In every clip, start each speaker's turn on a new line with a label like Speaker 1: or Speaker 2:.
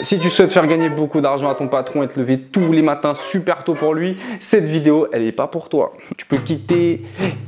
Speaker 1: Si tu souhaites faire gagner beaucoup d'argent à ton patron et te lever tous les matins super tôt pour lui, cette vidéo, elle n'est pas pour toi. Tu peux quitter,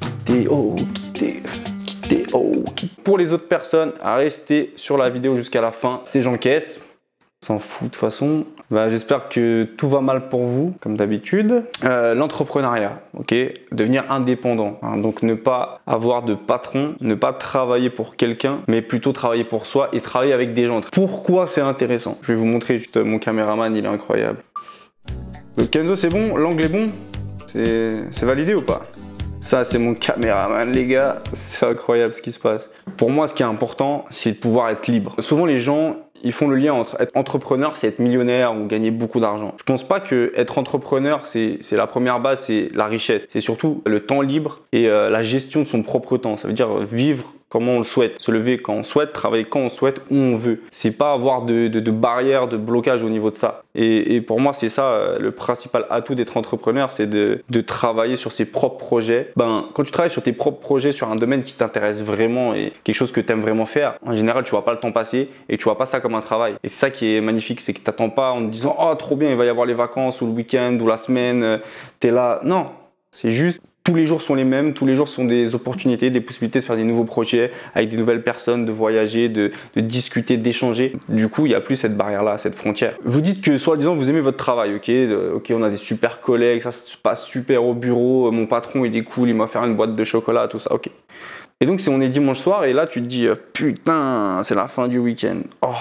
Speaker 1: quitter, oh, quitter, quitter, oh, quitter. Pour les autres personnes, à rester sur la vidéo jusqu'à la fin, c'est j'encaisse. S'en fout de toute façon. Bah, J'espère que tout va mal pour vous, comme d'habitude. Euh, L'entrepreneuriat, ok? Devenir indépendant. hein. donc ne pas avoir de patron, ne pas travailler pour quelqu'un, mais plutôt travailler pour soi et travailler avec des gens. Pourquoi c'est intéressant? Je vais vous montrer juste mon caméraman, il est incroyable. Le Kenzo, c'est bon? L'angle est bon? C'est validé ou pas? Ça, c'est mon caméraman, les gars. C'est incroyable ce qui se passe. Pour moi, ce qui est important, c'est de pouvoir être libre. Souvent, les gens, ils font le lien entre être entrepreneur, c'est être millionnaire ou gagner beaucoup d'argent. Je pense pas que être entrepreneur, c'est la première base, c'est la richesse. C'est surtout le temps libre et euh, la gestion de son propre temps. Ça veut dire vivre comment on le souhaite, se lever quand on souhaite, travailler quand on souhaite, où on veut. C'est pas avoir de, de, de de blocage au niveau de ça. Et, et pour moi, c'est ça euh, le principal atout d'être entrepreneur, c'est de, de travailler sur ses propres projets. Ben, quand tu travailles sur tes propres projets, sur un domaine qui t'intéresse vraiment et quelque chose que tu aimes vraiment faire, en général, tu vois pas le temps passer et tu vois pas ça comme un travail. Et c'est ça qui est magnifique, c'est que t'attends pas en disant oh trop bien, il va y avoir les vacances ou le week-end ou la semaine, euh, t'es là. Non, c'est juste tous les jours sont les mêmes, tous les jours sont des opportunités, des possibilités de faire des nouveaux projets avec des nouvelles personnes, de voyager, de, de discuter, d'échanger. Du coup, il n'y a plus cette barrière-là, cette frontière. Vous dites que, soi-disant, vous aimez votre travail, ok Ok, on a des super collègues, ça se passe super au bureau, euh, mon patron il est cool, il m'a fait une boîte de chocolat, tout ça, ok. Et donc, si on est dimanche soir, et là, tu te dis, euh, putain, c'est la fin du week-end. Oh,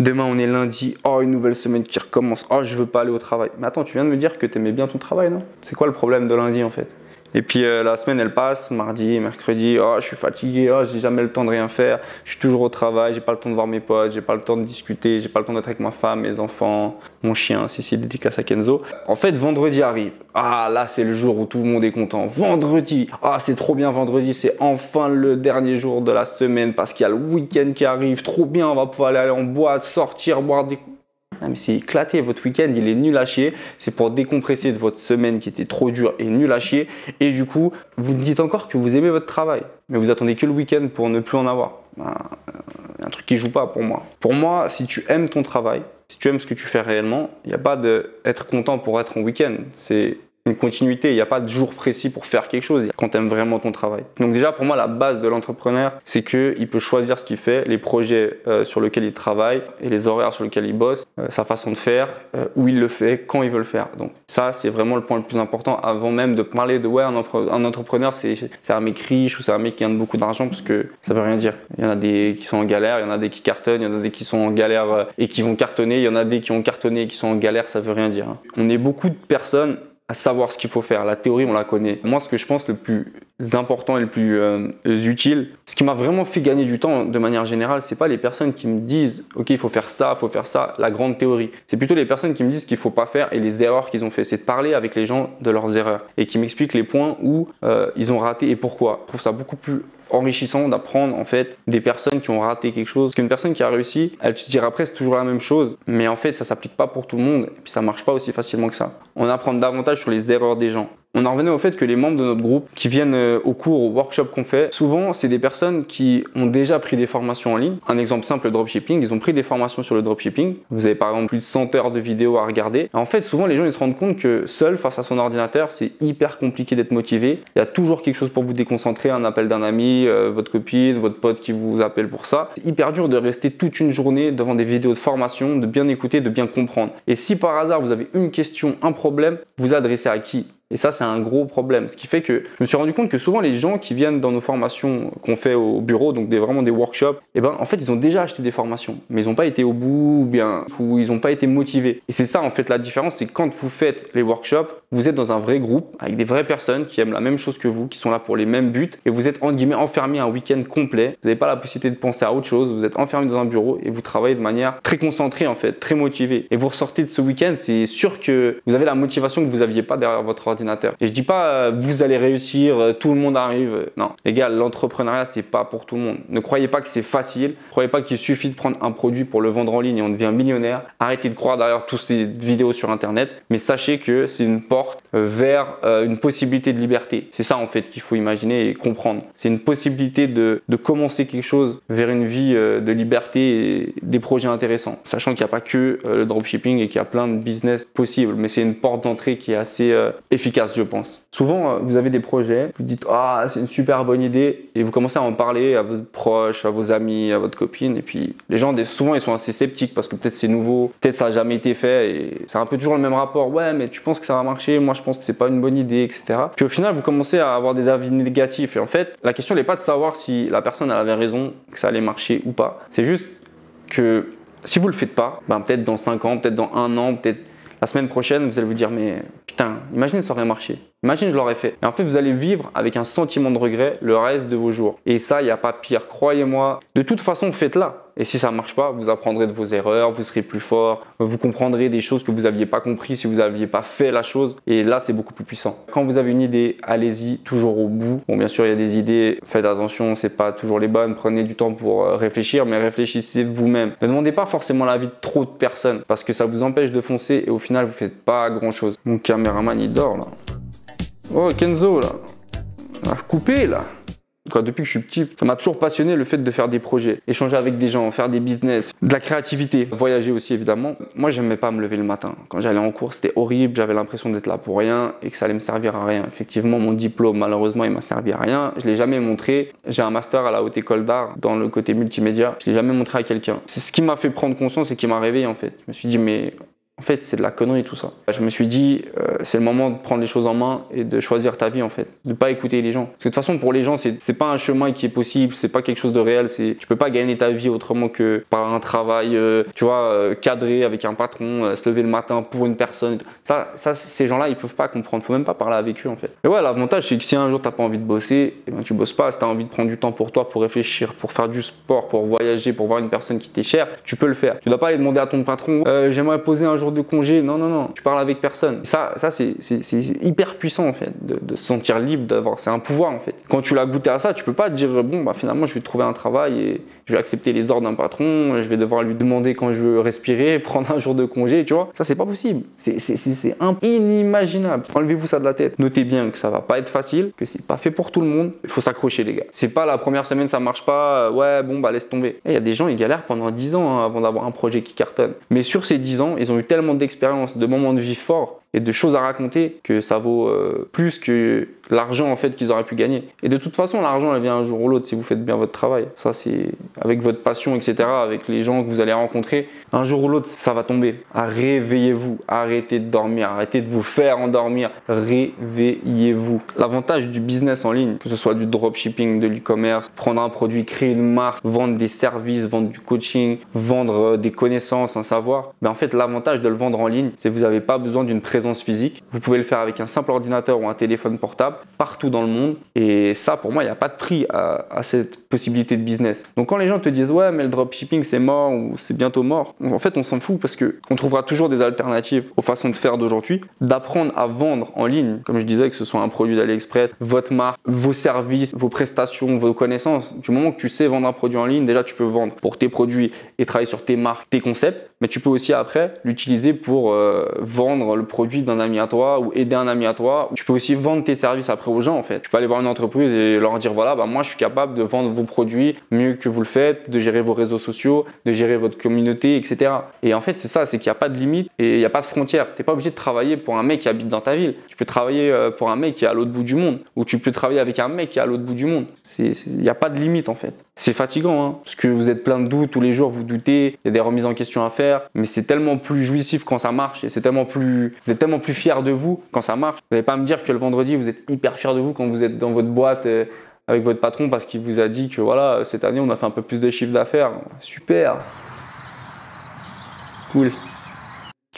Speaker 1: Demain, on est lundi. Oh, une nouvelle semaine qui recommence. Oh, je veux pas aller au travail. Mais attends, tu viens de me dire que tu aimais bien ton travail, non? C'est quoi le problème de lundi en fait? Et puis euh, la semaine, elle passe, mardi, mercredi. Oh, je suis fatigué. Oh, j'ai jamais le temps de rien faire. Je suis toujours au travail. J'ai pas le temps de voir mes potes. J'ai pas le temps de discuter. J'ai pas le temps d'être avec ma femme, mes enfants, mon chien. Si, dédicace à Kenzo. En fait, vendredi arrive. Ah, là, c'est le jour où tout le monde est content. Vendredi. Ah, c'est trop bien. Vendredi, c'est enfin le dernier jour de la semaine parce qu'il y a le week-end qui arrive. Trop bien. On va pouvoir aller en boîte, sortir, boire des. Non mais c'est éclaté, votre week-end il est nul à chier, c'est pour décompresser de votre semaine qui était trop dure et nul à chier, et du coup vous me dites encore que vous aimez votre travail, mais vous attendez que le week-end pour ne plus en avoir. Ben, euh, un truc qui joue pas pour moi. Pour moi, si tu aimes ton travail, si tu aimes ce que tu fais réellement, il n'y a pas d'être content pour être en week-end, c'est une continuité, il n'y a pas de jour précis pour faire quelque chose quand tu aimes vraiment ton travail. Donc déjà pour moi la base de l'entrepreneur c'est qu'il peut choisir ce qu'il fait, les projets euh, sur lesquels il travaille et les horaires sur lesquels il bosse, euh, sa façon de faire, euh, où il le fait, quand il veut le faire. Donc ça c'est vraiment le point le plus important avant même de parler de ouais un, entre- un entrepreneur c'est un mec riche ou c'est un mec qui gagne beaucoup d'argent parce que ça veut rien dire. Il y en a des qui sont en galère, il y en a des qui cartonnent, il y en a des qui sont en galère et qui vont cartonner, il y en a des qui ont cartonné et qui sont en galère, ça veut rien dire. hein. On est beaucoup de personnes à savoir ce qu'il faut faire. La théorie, on la connaît. Moi, ce que je pense le plus important et le plus euh, utile, ce qui m'a vraiment fait gagner du temps de manière générale, c'est pas les personnes qui me disent OK, il faut faire ça, il faut faire ça, la grande théorie. C'est plutôt les personnes qui me disent qu'il faut pas faire et les erreurs qu'ils ont fait. C'est de parler avec les gens de leurs erreurs et qui m'expliquent les points où euh, ils ont raté et pourquoi. Je trouve ça beaucoup plus enrichissant d'apprendre en fait des personnes qui ont raté quelque chose. Parce qu'une personne qui a réussi, elle te dira après c'est toujours la même chose, mais en fait ça s'applique pas pour tout le monde et puis ça marche pas aussi facilement que ça. On apprend davantage sur les erreurs des gens. On en revenait au fait que les membres de notre groupe qui viennent euh, au cours, au workshop qu'on fait, souvent c'est des personnes qui ont déjà pris des formations en ligne. Un exemple simple, le dropshipping, ils ont pris des formations sur le dropshipping. Vous avez par exemple plus de 100 heures de vidéos à regarder. En fait, souvent les gens ils se rendent compte que seul face à son ordinateur, c'est hyper compliqué d'être motivé. Il y a toujours quelque chose pour vous déconcentrer, un appel d'un ami, euh, votre copine, votre pote qui vous appelle pour ça. C'est hyper dur de rester toute une journée devant des vidéos de formation, de bien écouter, de bien comprendre. Et si par hasard vous avez une question, un problème, vous adressez à qui? Et ça, c'est un gros problème. Ce qui fait que je me suis rendu compte que souvent les gens qui viennent dans nos formations qu'on fait au bureau, donc des, vraiment des workshops, eh ben, en fait, ils ont déjà acheté des formations, mais ils n'ont pas été au bout ou bien ou ils n'ont pas été motivés. Et c'est ça, en fait, la différence, c'est quand vous faites les workshops, vous êtes dans un vrai groupe avec des vraies personnes qui aiment la même chose que vous, qui sont là pour les mêmes buts, et vous êtes entre guillemets enfermé un week-end complet. Vous n'avez pas la possibilité de penser à autre chose. Vous êtes enfermé dans un bureau et vous travaillez de manière très concentrée, en fait, très motivée. Et vous ressortez de ce week-end, c'est sûr que vous avez la motivation que vous n'aviez pas derrière votre ordinateur. Et je dis pas euh, vous allez réussir, euh, tout le monde arrive. Non, les gars, l'entrepreneuriat c'est pas pour tout le monde. Ne croyez pas que c'est facile. Ne croyez pas qu'il suffit de prendre un produit pour le vendre en ligne et on devient millionnaire. Arrêtez de croire derrière toutes ces vidéos sur internet. Mais sachez que c'est une porte vers une possibilité de liberté. C'est ça en fait qu'il faut imaginer et comprendre. C'est une possibilité de, de, commencer quelque chose vers une vie de liberté et des projets intéressants. Sachant qu'il n'y a pas que le dropshipping et qu'il y a plein de business possibles. Mais c'est une porte d'entrée qui est assez efficace, je pense. Souvent, euh, vous avez des projets, vous dites Ah, c'est une super bonne idée, et vous commencez à en parler à vos proches, à vos amis, à votre copine, et puis les gens, souvent, ils sont assez sceptiques parce que peut-être c'est nouveau, peut-être ça n'a jamais été fait, et c'est un peu toujours le même rapport. Ouais, mais tu penses que ça va marcher, moi je pense que c'est pas une bonne idée, etc. Puis au final, vous commencez à avoir des avis négatifs, et en fait, la question n'est pas de savoir si la personne avait raison, que ça allait marcher ou pas. C'est juste que si vous le faites pas, ben peut-être dans 5 ans, peut-être dans un an, peut-être la semaine prochaine, vous allez vous dire, mais putain, imagine ça aurait marché. Imagine je l'aurais fait. Et en fait, vous allez vivre avec un sentiment de regret le reste de vos jours. Et ça, il n'y a pas pire. Croyez-moi. De toute façon, faites-la. Et si ça ne marche pas, vous apprendrez de vos erreurs, vous serez plus fort, vous comprendrez des choses que vous n'aviez pas compris si vous n'aviez pas fait la chose. Et là, c'est beaucoup plus puissant. Quand vous avez une idée, allez-y toujours au bout. Bon, bien sûr, il y a des idées, faites attention, c'est pas toujours les bonnes. Prenez du temps pour euh, réfléchir, mais réfléchissez vous-même. Ne demandez pas forcément l'avis de trop de personnes parce que ça vous empêche de foncer et au final, vous faites pas grand-chose. Mon caméraman, il dort là. Oh, Kenzo, là. Coupé, là. depuis que je suis petit, ça m'a toujours passionné le fait de faire des projets, échanger avec des gens, faire des business, de la créativité, voyager aussi évidemment. Moi, j'aimais pas me lever le matin. Quand j'allais en cours, c'était horrible, j'avais l'impression d'être là pour rien et que ça allait me servir à rien. Effectivement, mon diplôme, malheureusement, il m'a servi à rien. Je l'ai jamais montré. J'ai un master à la haute école d'art dans le côté multimédia. Je l'ai jamais montré à quelqu'un. C'est ce qui m'a fait prendre conscience et qui m'a réveillé en fait. Je me suis dit, mais en fait, c'est de la connerie tout ça. Je me suis dit, euh, c'est le moment de prendre les choses en main et de choisir ta vie en fait, de pas écouter les gens. Parce que de toute façon, pour les gens, c'est pas un chemin qui est possible, c'est pas quelque chose de réel. C'est tu peux pas gagner ta vie autrement que par un travail, euh, tu vois, euh, cadré avec un patron, se lever le matin pour une personne. Ça, ça, ces gens-là, ils peuvent pas comprendre. Faut même pas parler avec eux en fait. Et ouais, l'avantage c'est que si un jour t'as pas envie de bosser, eh ben tu bosses pas. Si t'as envie de prendre du temps pour toi, pour réfléchir, pour faire du sport, pour voyager, pour voir une personne qui t'est chère, tu peux le faire. Tu dois pas aller demander à ton patron, j'aimerais poser un jour de congé. Non, non non, tu parles avec personne. Ça, ça c'est hyper puissant en fait, de, se sentir libre, d'avoir, c'est un pouvoir en fait. Quand tu l'as goûté à ça, tu peux pas dire bon bah finalement je vais trouver un travail et je vais accepter les ordres d'un patron, je vais devoir lui demander quand je veux respirer, prendre un jour de congé, tu vois. Ça c'est pas possible, c'est inimaginable. Enlevez-vous ça de la tête. Notez bien que ça va pas être facile, que c'est pas fait pour tout le monde. Il faut s'accrocher les gars. C'est pas la première semaine ça marche pas, ouais bon bah laisse tomber. Il y a des gens ils galèrent pendant 10 ans hein, avant d'avoir un projet qui cartonne. Mais sur ces 10 ans, ils ont eu tellement d'expérience, de moments de vie forts et de choses à raconter que ça vaut euh, plus que l'argent en fait qu'ils auraient pu gagner. Et de toute façon, l'argent elle vient un jour ou l'autre si vous faites bien votre travail. Ça c'est avec votre passion, etc. Avec les gens que vous allez rencontrer, un jour ou l'autre ça va tomber. Ah, réveillez-vous, arrêtez de dormir, arrêtez de vous faire endormir, réveillez-vous. L'avantage du business en ligne, que ce soit du dropshipping, de l'e-commerce, prendre un produit, créer une marque, vendre des services, vendre du coaching, vendre euh, des connaissances, un savoir, ben en fait l'avantage de le vendre en ligne, c'est que vous n'avez pas besoin d'une physique. Vous pouvez le faire avec un simple ordinateur ou un téléphone portable partout dans le monde. Et ça, pour moi, il n'y a pas de prix à, cette possibilité de business. Donc quand les gens te disent ouais, mais le dropshipping c'est mort ou c'est bientôt mort, en fait, on s'en fout parce que on trouvera toujours des alternatives aux façons de faire d'aujourd'hui. D'apprendre à vendre en ligne, comme je disais, que ce soit un produit d'AliExpress, votre marque, vos services, vos prestations, vos connaissances. Du moment que tu sais vendre un produit en ligne, déjà tu peux vendre pour tes produits et travailler sur tes marques, tes concepts, mais tu peux aussi après l'utiliser pour euh, vendre le produit d'un ami à toi ou aider un ami à toi. Tu peux aussi vendre tes services après aux gens en fait. Tu peux aller voir une entreprise et leur dire voilà, bah, moi je suis capable de vendre vos produits mieux que vous le faites, de gérer vos réseaux sociaux, de gérer votre communauté, etc. Et en fait, c'est ça, c'est qu'il n'y a pas de limite et il n'y a pas de frontières. Tu n'es pas obligé de travailler pour un mec qui habite dans ta ville. Tu peux travailler euh, pour un mec qui est à l'autre bout du monde ou tu peux travailler avec un mec qui est à l'autre bout du monde. Il n'y a pas de limite en fait. C'est fatigant hein, parce que vous êtes plein de doutes tous les jours, vous doutez, il y a des remises en question à faire, mais c'est tellement plus jouissif quand ça marche et c'est tellement plus, vous êtes tellement plus fier de vous quand ça marche. Vous n'allez pas me dire que le vendredi vous êtes hyper fier de vous quand vous êtes dans votre boîte euh, avec votre patron parce qu'il vous a dit que voilà, cette année on a fait un peu plus de chiffre d'affaires. Super. Cool.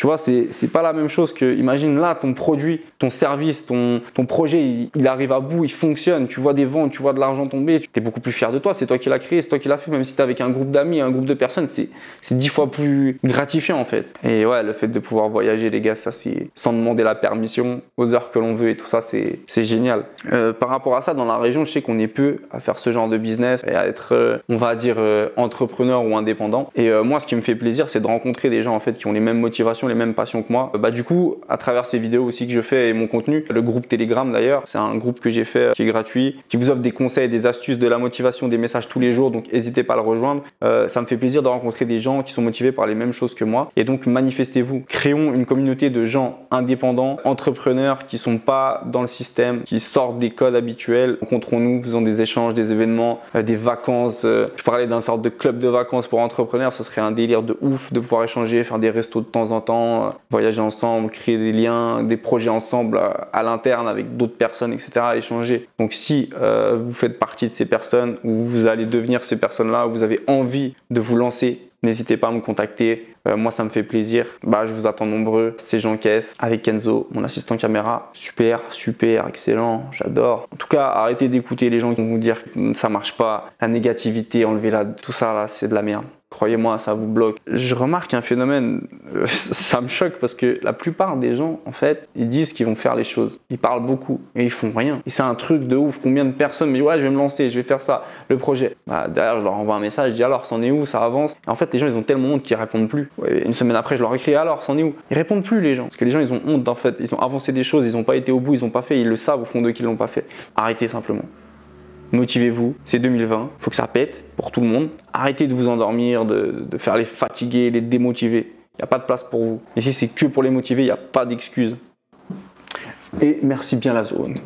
Speaker 1: Tu vois, c'est pas la même chose que, imagine là, ton produit, ton service, ton, ton projet, il, arrive à bout, il fonctionne, tu vois des ventes, tu vois de l'argent tomber, tu es beaucoup plus fier de toi, c'est toi qui l'as créé, c'est toi qui l'as fait, même si tu es avec un groupe d'amis, un groupe de personnes, c'est dix fois plus gratifiant en fait. Et ouais, le fait de pouvoir voyager, les gars, ça c'est sans demander la permission, aux heures que l'on veut et tout ça, c'est génial. Euh, par rapport à ça, dans la région, je sais qu'on est peu à faire ce genre de business et à être, euh, on va dire, euh, entrepreneur ou indépendant. Et moi, ce qui me fait plaisir, c'est de rencontrer des gens en fait qui ont les mêmes motivations, les mêmes passions que moi. Bah du coup, à travers ces vidéos aussi que je fais et mon contenu, le groupe Telegram d'ailleurs, c'est un groupe que j'ai fait qui est gratuit, qui vous offre des conseils, des astuces, de la motivation, des messages tous les jours. Donc n'hésitez pas à le rejoindre. ça me fait plaisir de rencontrer des gens qui sont motivés par les mêmes choses que moi. Et donc manifestez-vous. Créons une communauté de gens indépendants, entrepreneurs qui sont pas dans le système, qui sortent des codes habituels. Rencontrons-nous, faisons des échanges, des événements, euh, des vacances. Euh, je parlais d'un sorte de club de vacances pour entrepreneurs. Ce serait un délire de ouf de pouvoir échanger, faire des restos de temps en temps, euh, voyager ensemble, créer des liens, des projets ensemble à l'interne avec d'autres personnes, etc. échanger. Donc si vous faites partie de ces personnes ou vous allez devenir ces personnes-là, ou vous avez envie de vous lancer N'hésitez pas à me contacter. Euh, moi, ça me fait plaisir. Bah, je vous attends nombreux. C'est Jean Caisse avec Kenzo, mon assistant caméra. Super, super, excellent. J'adore. En tout cas, arrêtez d'écouter les gens qui vont vous dire que ça marche pas. La négativité, enlevez-la. Tout ça, là, c'est de la merde. Croyez-moi, ça vous bloque. Je remarque un phénomène, euh, ça me choque parce que la plupart des gens, en fait, ils disent qu'ils vont faire les choses. Ils parlent beaucoup et ils font rien. Et c'est un truc de ouf. Combien de personnes me disent ouais, je vais me lancer, je vais faire ça, le projet. Bah, derrière, je leur envoie un message, je dis alors, c'en est où, ça avance. en fait, les gens, ils ont tellement honte qu'ils répondent plus. une semaine après, je leur écris alors, c'en est où? Ils répondent plus les gens parce que les gens, ils ont honte en fait. Ils ont avancé des choses, ils n'ont pas été au bout, ils n'ont pas fait, ils le savent au fond d'eux qu'ils l'ont pas fait. Arrêtez simplement motivez-vous, c'est 2020, il faut que ça pète pour tout le monde. Arrêtez de vous endormir, de, faire les fatiguer, les démotiver. Il n'y a pas de place pour vous. Ici, c'est que pour les motiver, il n'y a pas d'excuses. Et merci bien la zone.